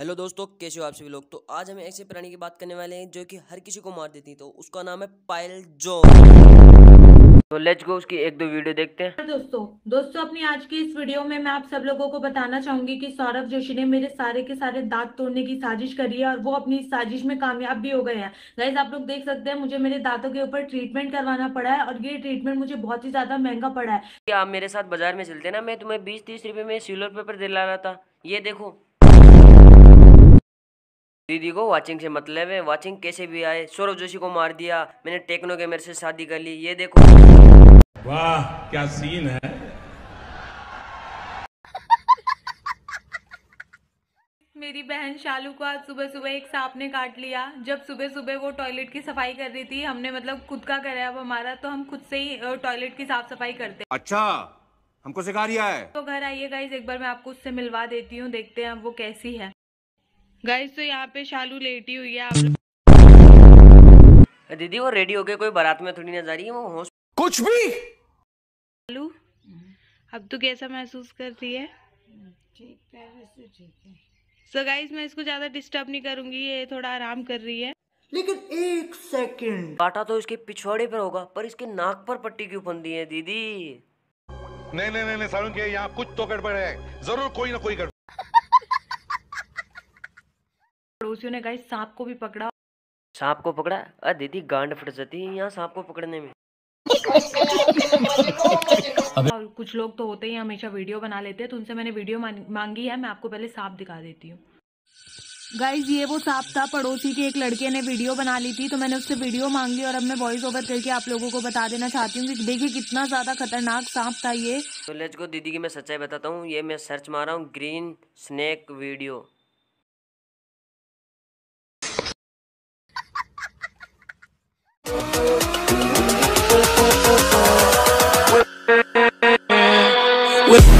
Hello दोस्तों कैसे हो आप सभी लोग? तो आज हम ऐसे प्राणी की बात करने वाले हैं जो कि हर किसी को मार देती है। तो उसका नाम है पायल जो तो लेट्स गो उसकी एक दो वीडियो देखते हैं। दोस्तों दोस्तों अपनी आज की इस वीडियो में मैं आप सब लोगों को बताना चाहूँगी कि सौरभ जोशी ने मेरे सारे के सारे दांत तोड़ने की साजिश करी है और वो अपनी साजिश में कामयाब भी हो गए हैं। गाइज़ आप लोग देख सकते हैं मुझे मेरे दांतों के ऊपर ट्रीटमेंट करवाना पड़ा है और ये ट्रीटमेंट मुझे बहुत ही ज़्यादा महँगा पड़ा है। आप मेरे साथ बाज़ार में चलते ना मैं तुम्हें बीस तीस रुपए में सिल्वर पेपर दिला रहा था। ये देखो दीदी को वाचिंग से मतलब है। वाचिंग कैसे भी आए। सौरभ जोशी को मार दिया। मैंने टेक्नो के मेरे से शादी कर ली। ये देखो। वाह क्या सीन है? मेरी बहन शालू को आज सुबह सुबह एक सांप ने काट लिया। जब सुबह सुबह वो टॉयलेट की सफ़ाई कर रही थी हमने मतलब खुद का कराया अब हमारा तो हम खुद से ही टॉयलेट की साफ़ सफ़ाई करते अच्छा हमको सिखा रिया है। तो घर आइए गाइज़ एक बार मैं आपको उससे मिलवा देती हूँ। देखते हैं वो कैसी है। गाइस तो यहाँ पे शालू लेटी हुई है आप दीदी वो रेडी हो गए कोई बारात में थोड़ी ना जा रही है वो होश कुछ भी! शालू अब तू कैसा महसूस कर रही है? ठीक है वैसे ठीक है। सो गाइस मैं इसको ज़्यादा डिस्टर्ब नहीं करूँगी ये थोड़ा आराम कर रही है। लेकिन एक सेकंड काटा तो इसके पिछवाड़े पर होगा पर इसके नाक पर पट्टी क्यों बंदी है दीदी? नहीं नहीं नहीं सारुण के यहाँ कुछ तो गड़बड़ है। ज़रूर कोई ना कोई गड़बड़। पड़ोसियों ने गाइस सांप को भी पकड़ा। सांप को पकड़ा? अरे दीदी गांड फट जाती है यहाँ सांप को पकड़ने में। और कुछ लोग तो होते ही हमेशा वीडियो बना लेते हैं तो उनसे मैंने वीडियो मांगी है मैं आपको पहले सांप दिखा देती हूँ। गाइज़ ये वो सांप था पड़ोसी के एक लड़के ने वीडियो बना ली थी तो मैंने उससे वीडियो मांग ली और अब मैं वॉइस ओवर करके आप लोगों को बता देना चाहती हूँ कि देखिए कितना ज़्यादा खतरनाक सांप था ये। तो लेट्स गो दीदी की मैं सच्चाई बताता हूँ ये मैं सर्च मारा हूँ ग्रीन स्नेक वीडियो with